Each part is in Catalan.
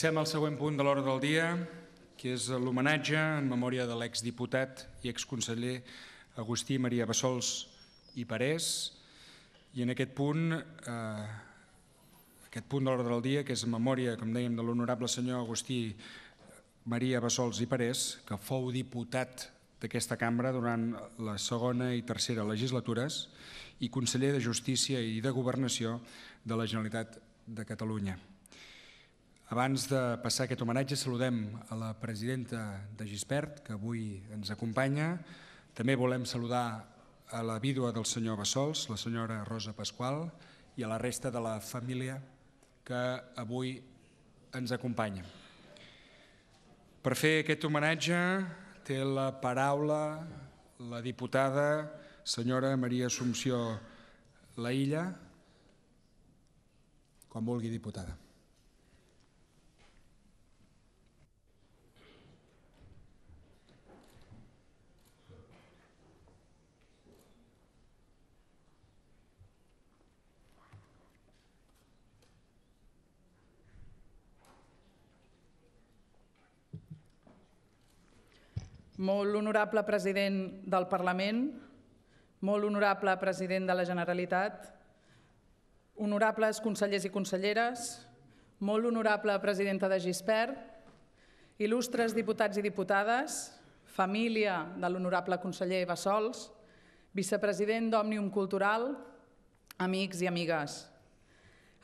Passem al següent punt de l'hora del dia, que és l'homenatge en memòria de l'exdiputat i exconseller Agustí Maria Bassols i Parés. I en aquest punt, eh, aquest punt de l'hora del dia, que és en memòria, com dèiem, de l'honorable senyor Agustí Maria Bassols i Parés, que fou diputat d'aquesta cambra durant la segona i tercera legislatures i conseller de Justícia i de Governació de la Generalitat de Catalunya. Abans de passar aquest homenatge, saludem a la presidenta de Gispert, que avui ens acompanya. També volem saludar a la vídua del senyor Bassols, la senyora Rosa Pasqual, i a la resta de la família que avui ens acompanya. Per fer aquest homenatge té la paraula la diputada senyora Maria Assumpció Laïlla, quan vulgui diputada. Molt honorable president del Parlament, molt honorable president de la Generalitat, honorables consellers i conselleres, molt honorable presidenta de Gispert, il·lustres diputats i diputades, família de l'honorable conseller Bassols, vicepresident d'Òmnium Cultural, amics i amigues.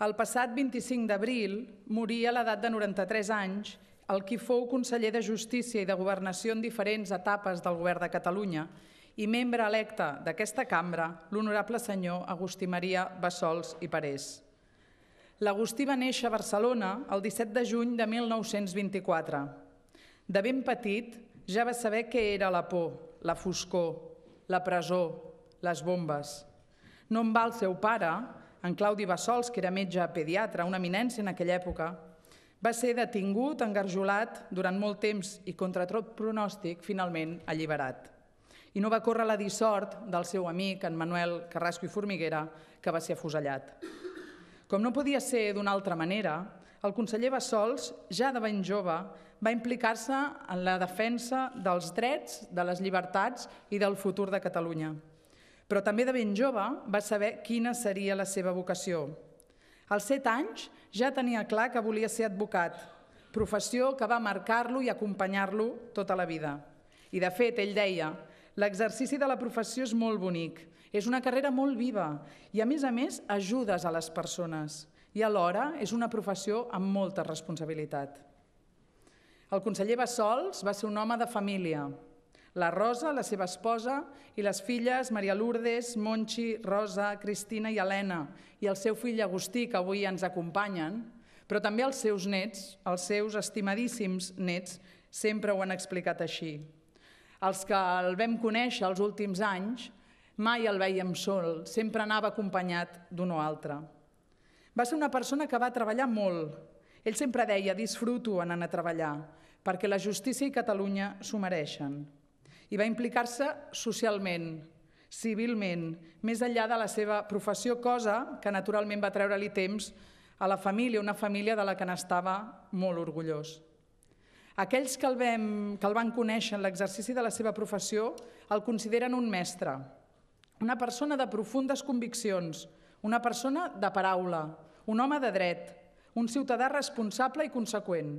El passat 25 d'abril moria a l'edat de 93 anys el qui fou conseller de Justícia i de Governació en diferents etapes del Govern de Catalunya i membre electe d'aquesta cambra, l'honorable senyor Agustí Maria Bassols i Parés. L'Agustí va néixer a Barcelona el 17 de juny de 1924. De ben petit ja va saber què era la por, la foscor, la presó, les bombes. No en va el seu pare, en Claudi Bassols, que era metge pediatre, una eminència en aquella època, va ser detingut, engarjolat durant molt temps i contra tot pronòstic, finalment alliberat. I no va córrer la dissort del seu amic, en Manuel Carrasco i Formiguera, que va ser afusellat. Com no podia ser d'una altra manera, el conseller Bassols, ja de ben jove, va implicar-se en la defensa dels drets, de les llibertats i del futur de Catalunya. Però també de ben jove va saber quina seria la seva vocació. Als set anys ja tenia clar que volia ser advocat, professió que va marcar-lo i acompanyar-lo tota la vida. I de fet, ell deia, l'exercici de la professió és molt bonic, és una carrera molt viva i a més a més ajudes a les persones i alhora és una professió amb molta responsabilitat. El conseller Bassols va ser un home de família, la Rosa, la seva esposa, i les filles Maria Lourdes, Monchi, Rosa, Cristina i Helena, i el seu fill Agustí, que avui ens acompanyen, però també els seus nets, els seus estimadíssims nets, sempre ho han explicat així. Els que el vam conèixer els últims anys, mai el veiem sol, sempre anava acompanyat d'un o altre. Va ser una persona que va treballar molt. Ell sempre deia, disfruto en anar a treballar, perquè la justícia i Catalunya s'ho mereixen i va implicar-se socialment, civilment, més enllà de la seva professió, cosa que naturalment va treure-li temps a la família, una família de la que n'estava molt orgullós. Aquells que el, vam, que el van conèixer en l'exercici de la seva professió el consideren un mestre, una persona de profundes conviccions, una persona de paraula, un home de dret, un ciutadà responsable i conseqüent.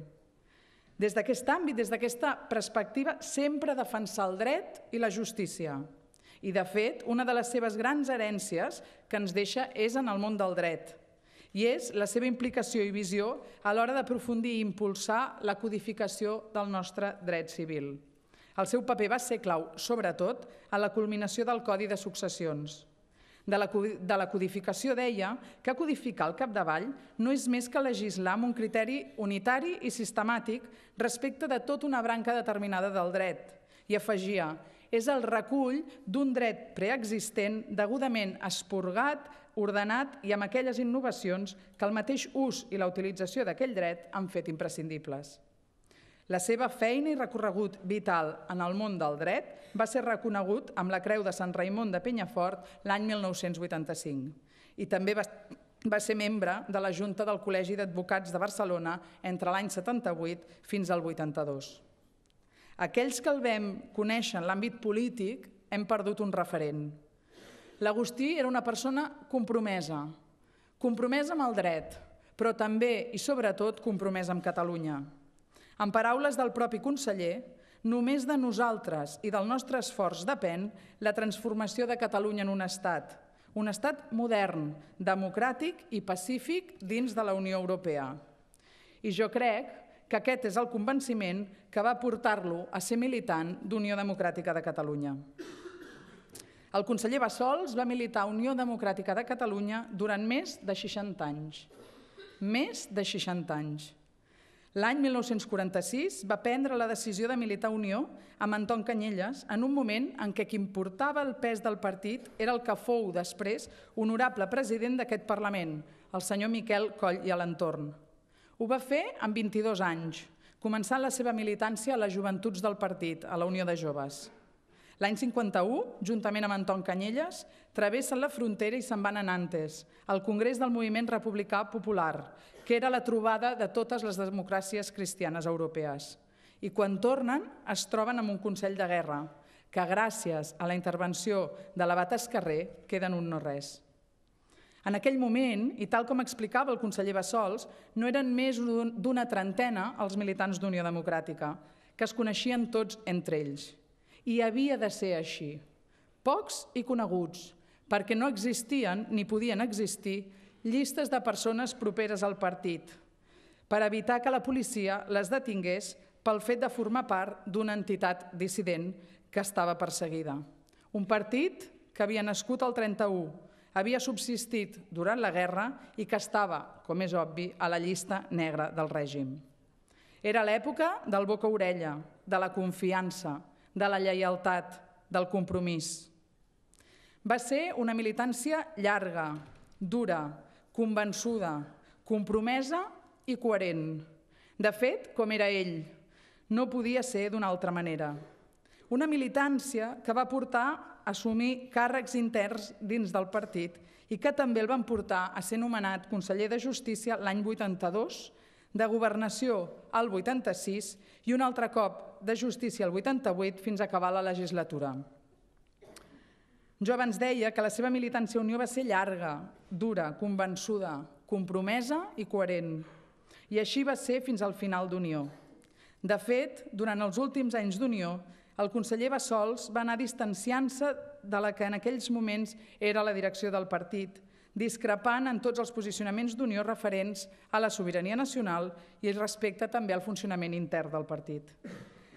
Des d'aquest àmbit, des d'aquesta perspectiva, sempre defensar el dret i la justícia. I, de fet, una de les seves grans herències que ens deixa és en el món del dret, i és la seva implicació i visió a l'hora d'aprofundir i impulsar la codificació del nostre dret civil. El seu paper va ser clau, sobretot, a la culminació del Codi de Successions de la, de la codificació deia que codificar al capdavall no és més que legislar amb un criteri unitari i sistemàtic respecte de tota una branca determinada del dret. I afegia, és el recull d'un dret preexistent degudament esporgat, ordenat i amb aquelles innovacions que el mateix ús i la utilització d'aquell dret han fet imprescindibles. La seva feina i recorregut vital en el món del dret va ser reconegut amb la Creu de Sant Raimon de Penyafort l'any 1985 i també va, va ser membre de la Junta del Col·legi d'Advocats de Barcelona entre l'any 78 fins al 82. Aquells que el vam conèixer en l'àmbit polític hem perdut un referent. L'Agustí era una persona compromesa, compromesa amb el dret, però també i sobretot compromesa amb Catalunya. En paraules del propi conseller, només de nosaltres i del nostre esforç depèn la transformació de Catalunya en un estat, un estat modern, democràtic i pacífic dins de la Unió Europea. I jo crec que aquest és el convenciment que va portar-lo a ser militant d'Unió Democràtica de Catalunya. El conseller Bassols va militar a Unió Democràtica de Catalunya durant més de 60 anys. Més de 60 anys. L'any 1946 va prendre la decisió de militar Unió amb Anton Canyelles en un moment en què qui importava el pes del partit era el que fou després honorable president d'aquest Parlament, el senyor Miquel Coll i a l'entorn. Ho va fer amb 22 anys, començant la seva militància a les joventuts del partit, a la Unió de Joves. L'any 51, juntament amb Anton Canyelles, travessen la frontera i se'n van a Nantes, al Congrés del Moviment Republicà Popular, que era la trobada de totes les democràcies cristianes europees. I quan tornen, es troben amb un Consell de Guerra, que gràcies a la intervenció de l'abat Escarrer queden un no res. En aquell moment, i tal com explicava el conseller Bassols, no eren més d'una trentena els militants d'Unió Democràtica, que es coneixien tots entre ells. I havia de ser així. Pocs i coneguts, perquè no existien ni podien existir llistes de persones properes al partit, per evitar que la policia les detingués pel fet de formar part d'una entitat dissident que estava perseguida. Un partit que havia nascut al 31, havia subsistit durant la guerra i que estava, com és obvi, a la llista negra del règim. Era l'època del boca-orella, de la confiança, de la lleialtat, del compromís. Va ser una militància llarga, dura, convençuda, compromesa i coherent. De fet, com era ell, no podia ser d'una altra manera. Una militància que va portar a assumir càrrecs interns dins del partit i que també el van portar a ser nomenat conseller de Justícia l'any 82, de Governació al 86 i un altre cop de Justícia el 88 fins a acabar la legislatura. Jo abans deia que la seva militància a Unió va ser llarga, dura, convençuda, compromesa i coherent. I així va ser fins al final d'Unió. De fet, durant els últims anys d'Unió, el conseller Bassols va anar distanciant-se de la que en aquells moments era la direcció del partit, discrepant en tots els posicionaments d'Unió referents a la sobirania nacional i respecte també al funcionament intern del partit.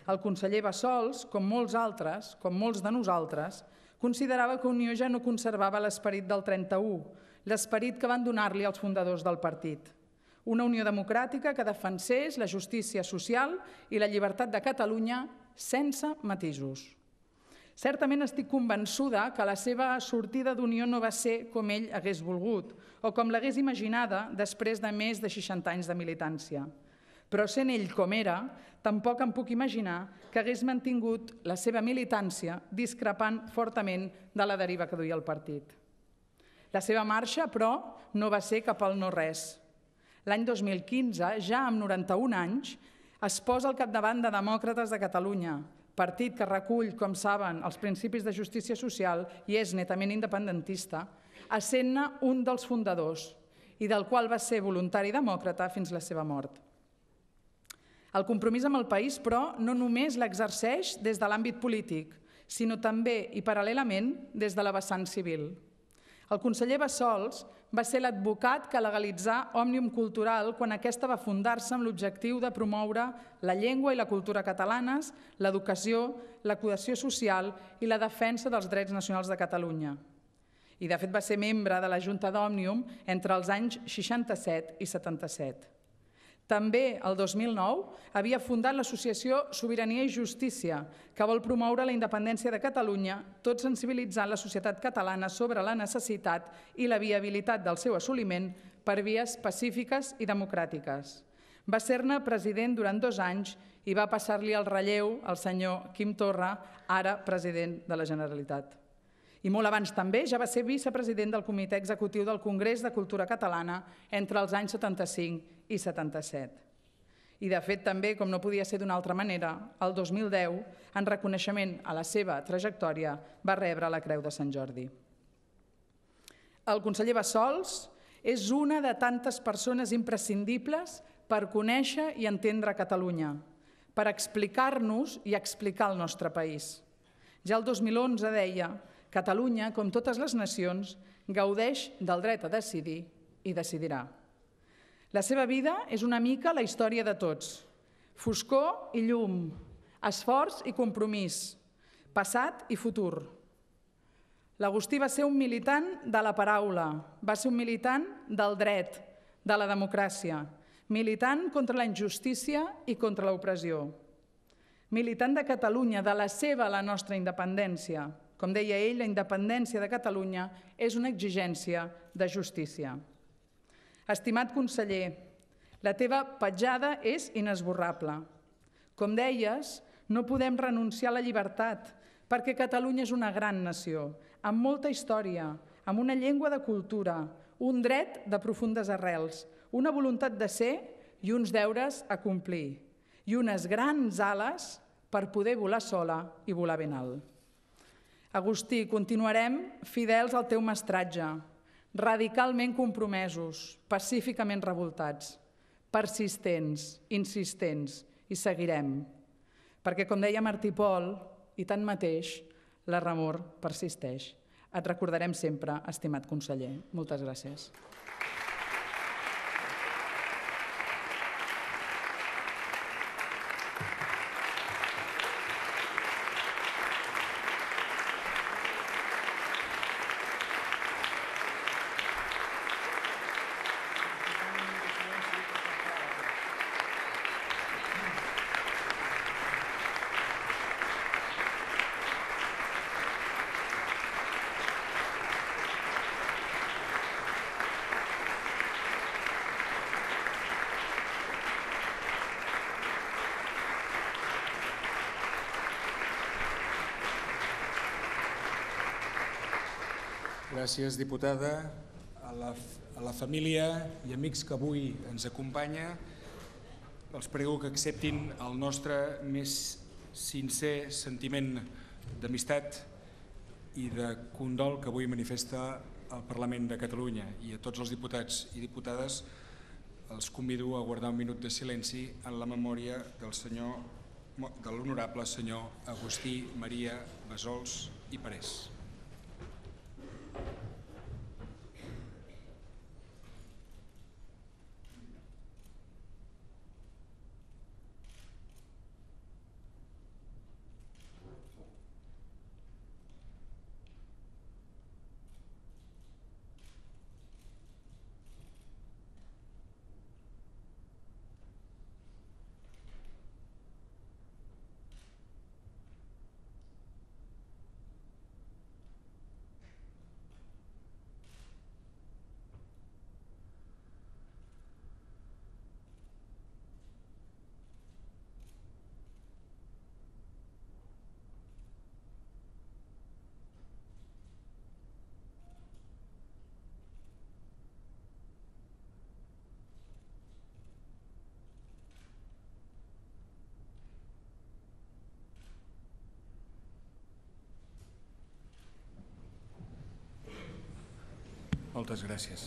El conseller Bassols, com molts altres, com molts de nosaltres, considerava que Unió ja no conservava l'esperit del 31, l'esperit que van donar-li els fundadors del partit. Una Unió democràtica que defensés la justícia social i la llibertat de Catalunya sense matisos. Certament estic convençuda que la seva sortida d'Unió no va ser com ell hagués volgut o com l'hagués imaginada després de més de 60 anys de militància. Però sent ell com era, tampoc em puc imaginar que hagués mantingut la seva militància discrepant fortament de la deriva que duia el partit. La seva marxa, però, no va ser cap al no-res. L'any 2015, ja amb 91 anys, es posa al capdavant de Demòcrates de Catalunya, partit que recull, com saben, els principis de justícia social i és netament independentista, essent-ne un dels fundadors i del qual va ser voluntari demòcrata fins la seva mort. El compromís amb el país, però, no només l'exerceix des de l'àmbit polític, sinó també i paral·lelament des de la vessant civil. El conseller Bassols va ser l'advocat que legalitzà Òmnium Cultural quan aquesta va fundar-se amb l'objectiu de promoure la llengua i la cultura catalanes, l'educació, la cohesió social i la defensa dels drets nacionals de Catalunya. I, de fet, va ser membre de la Junta d'Òmnium entre els anys 67 i 77. També, el 2009, havia fundat l'associació Sobirania i Justícia, que vol promoure la independència de Catalunya, tot sensibilitzant la societat catalana sobre la necessitat i la viabilitat del seu assoliment per vies pacífiques i democràtiques. Va ser-ne president durant dos anys i va passar-li el relleu al senyor Quim Torra, ara president de la Generalitat. I molt abans també ja va ser vicepresident del Comitè Executiu del Congrés de Cultura Catalana entre els anys 75 i 77. I, de fet, també, com no podia ser d'una altra manera, el 2010, en reconeixement a la seva trajectòria, va rebre la Creu de Sant Jordi. El conseller Bassols és una de tantes persones imprescindibles per conèixer i entendre Catalunya, per explicar-nos i explicar el nostre país. Ja el 2011 deia Catalunya, com totes les nacions, gaudeix del dret a decidir i decidirà. La seva vida és una mica la història de tots. Foscor i llum, esforç i compromís, passat i futur. L'Agustí va ser un militant de la paraula, va ser un militant del dret, de la democràcia, militant contra la injustícia i contra l'opressió. Militant de Catalunya, de la seva a la nostra independència. Com deia ell, la independència de Catalunya és una exigència de justícia. Estimat conseller, la teva petjada és inesborrable. Com deies, no podem renunciar a la llibertat, perquè Catalunya és una gran nació, amb molta història, amb una llengua de cultura, un dret de profundes arrels, una voluntat de ser i uns deures a complir, i unes grans ales per poder volar sola i volar ben alt. Agustí, continuarem fidels al teu mestratge, radicalment compromesos, pacíficament revoltats, persistents, insistents, i seguirem. Perquè, com deia Martí Pol, i tant mateix, la remor persisteix. Et recordarem sempre, estimat conseller. Moltes gràcies. Gràcies, diputada. A la, a la família i amics que avui ens acompanya, els prego que acceptin el nostre més sincer sentiment d'amistat i de condol que avui manifesta el Parlament de Catalunya i a tots els diputats i diputades els convido a guardar un minut de silenci en la memòria del senyor de l'honorable senyor Agustí Maria Besols i Parés. Moltes gràcies.